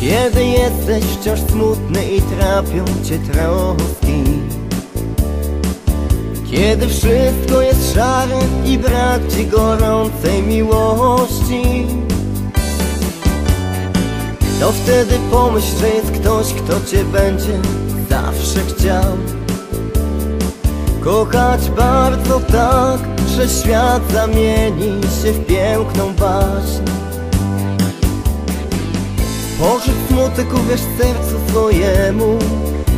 Kiedy jesteś wciąż smutny i trapią cię troski Kiedy wszystko jest szare i brak ci gorącej miłości. To wtedy pomyśl, że jest ktoś, kto cię będzie zawsze chciał. Kochać bardzo tak, że świat zamieni się w piękną baśń Pożyw smutek, uwierz sercu swojemu.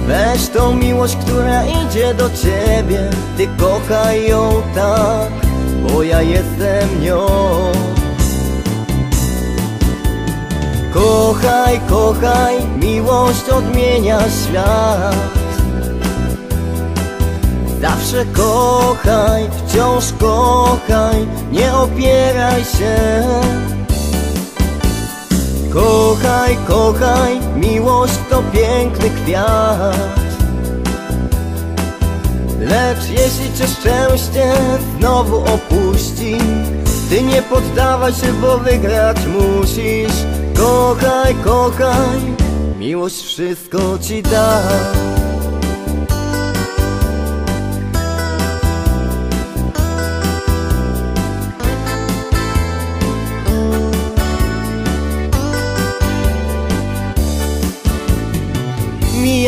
Weź tą miłość, która idzie do ciebie. Ty kochaj ją tak, bo ja jestem nią. Kochaj, kochaj, miłość odmienia świat. Zawsze kochaj, wciąż kochaj, nie opieraj się Kochaj, kochaj, miłość to piękny kwiat. Lecz jeśli cię szczęście znowu opuści Ty nie poddawaj się, bo wygrać musisz. Kochaj, kochaj, miłość wszystko ci da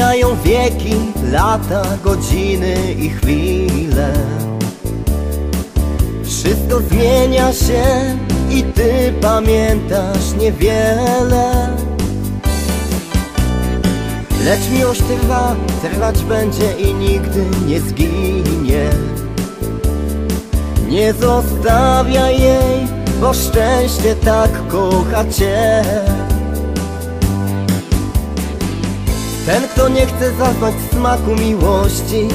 Mijają wieki, lata, godziny i chwile. Wszystko zmienia się i ty pamiętasz niewiele. Lecz miłość trwa, trwać będzie i nigdy nie zginie. Nie zostawiaj jej, bo szczęście tak kocha cię Ten, kto nie chce zaznać smaku miłości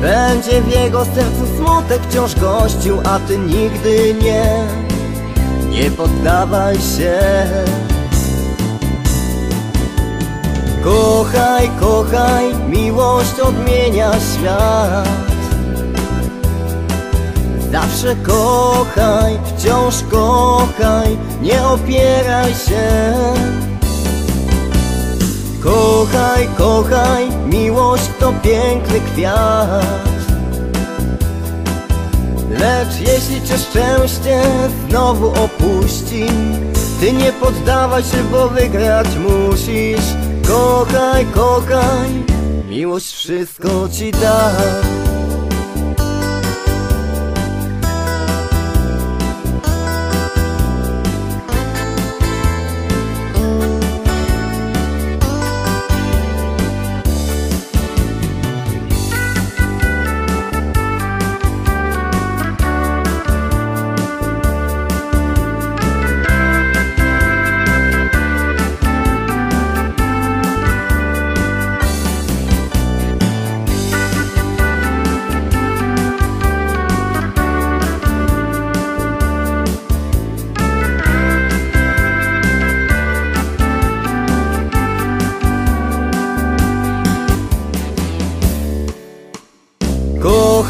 Będzie w jego sercu smutek wciąż gościł A ty nigdy nie, nie poddawaj się. Kochaj, kochaj, miłość odmienia świat. Zawsze kochaj, wciąż kochaj, nie opieraj się. Kochaj, kochaj, miłość to piękny kwiat. Lecz jeśli cię szczęście znowu opuści Ty nie poddawaj się, bo wygrać musisz. Kochaj, kochaj, miłość wszystko ci da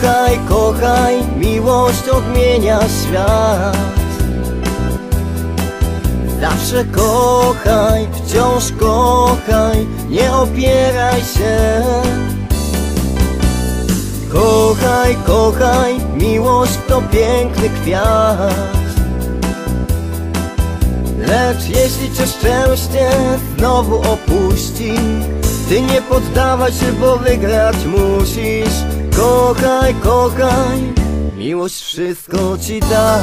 Kochaj, kochaj, miłość odmienia świat. Zawsze kochaj, wciąż kochaj, nie opieraj się. Kochaj, kochaj, miłość to piękny kwiat. Lecz jeśli cię szczęście znowu opuści Ty nie poddawaj się, bo wygrać musisz Kochaj, kochaj, miłość wszystko ci da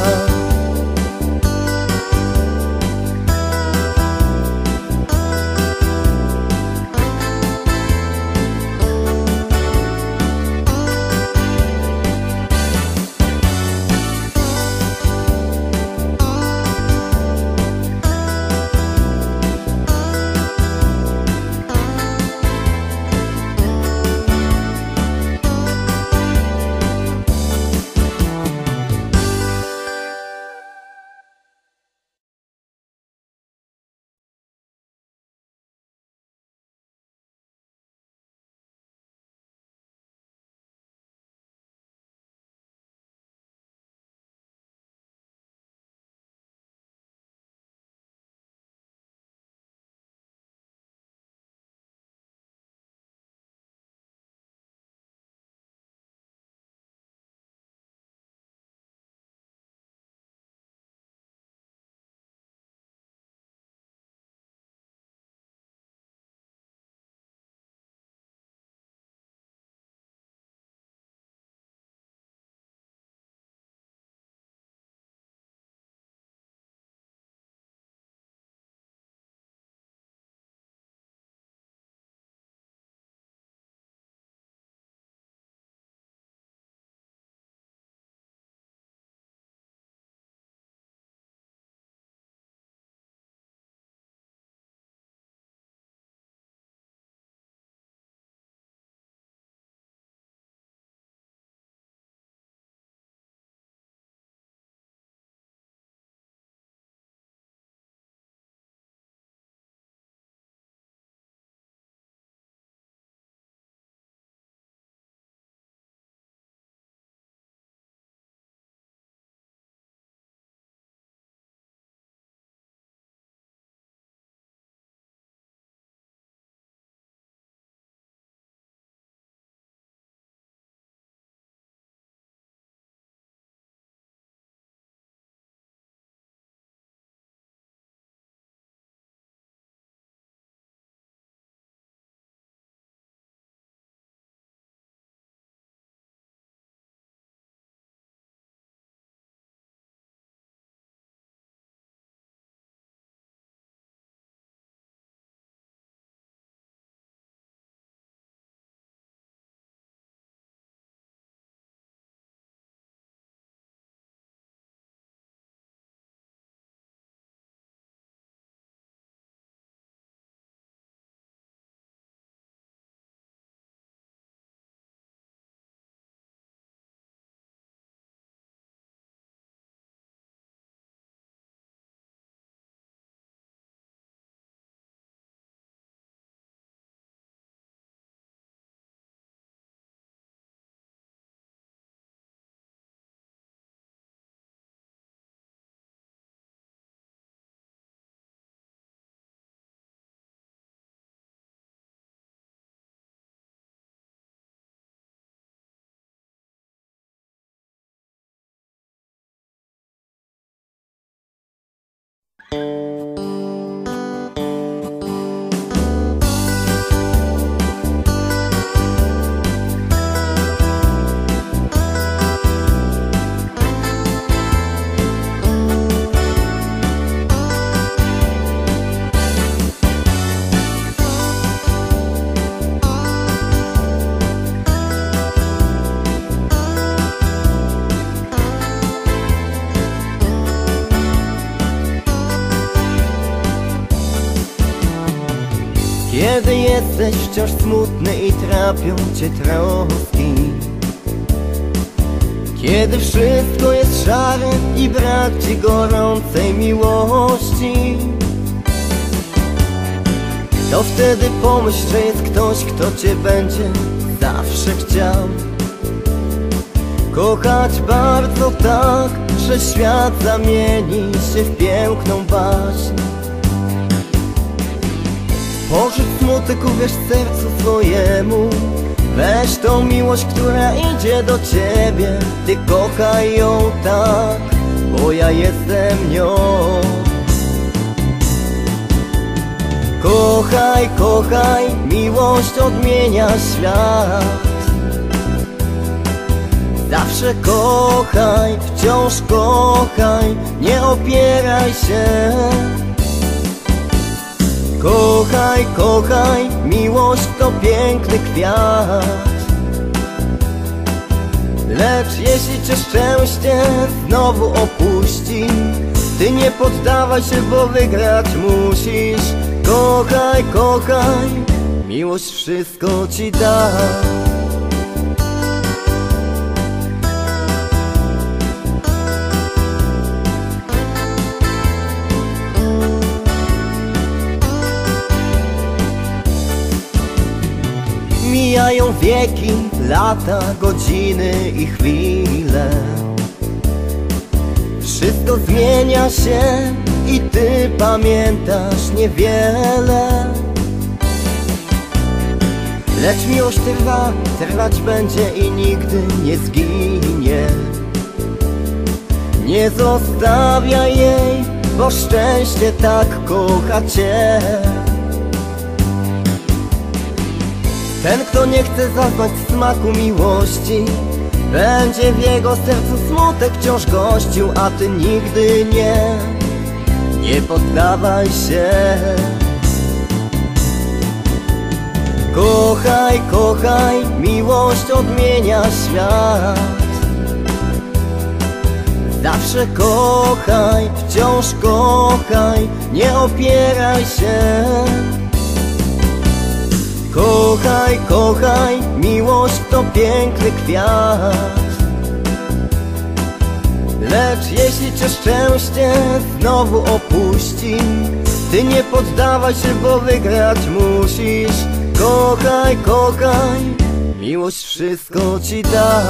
Kiedy jesteś wciąż smutny i trapią cię troski. Kiedy wszystko jest szare i brak ci gorącej miłości. To wtedy pomyśl, że jest ktoś, kto cię będzie zawsze chciał. Kochać bardzo tak, że świat zamieni się w piękną baśń. Porzuć smutek, uwierz sercu swojemu Weź tą miłość, która idzie do ciebie. Ty kochaj ją tak, bo ja jestem nią. Kochaj, kochaj, miłość odmienia świat. Zawsze kochaj, wciąż kochaj, nie opieraj się Kochaj, kochaj, miłość to piękny kwiat. Lecz jeśli cię szczęście znowu opuści Ty nie poddawaj się, bo wygrać musisz. Kochaj, kochaj, miłość wszystko ci da Mijają wieki, lata, godziny i chwile. Wszystko zmienia się i ty pamiętasz niewiele. Lecz miłość trwa, trwać będzie i nigdy nie zginie. Nie zostawiaj jej, bo szczęście tak kocha cię Ten, kto nie chce zaznać smaku miłości Będzie w jego sercu smutek wciąż gościł A ty nigdy nie, nie poddawaj się. Kochaj, kochaj, miłość odmienia świat. Zawsze kochaj, wciąż kochaj, nie opieraj się Kochaj, kochaj, miłość to piękny kwiat. Lecz jeśli cię szczęście znowu opuści Ty nie poddawaj się, bo wygrać musisz. Kochaj, kochaj, miłość wszystko ci da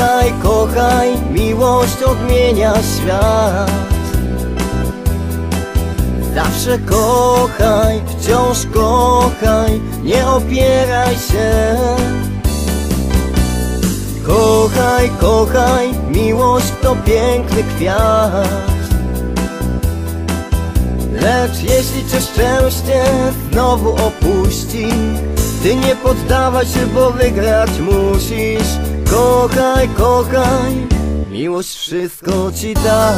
Kochaj, kochaj, miłość odmienia świat. Zawsze kochaj, wciąż kochaj, nie opieraj się. Kochaj, kochaj, miłość to piękny kwiat. Lecz jeśli cię szczęście znowu opuści Ty nie poddawaj się, bo wygrać musisz kochaj, miłość wszystko ci da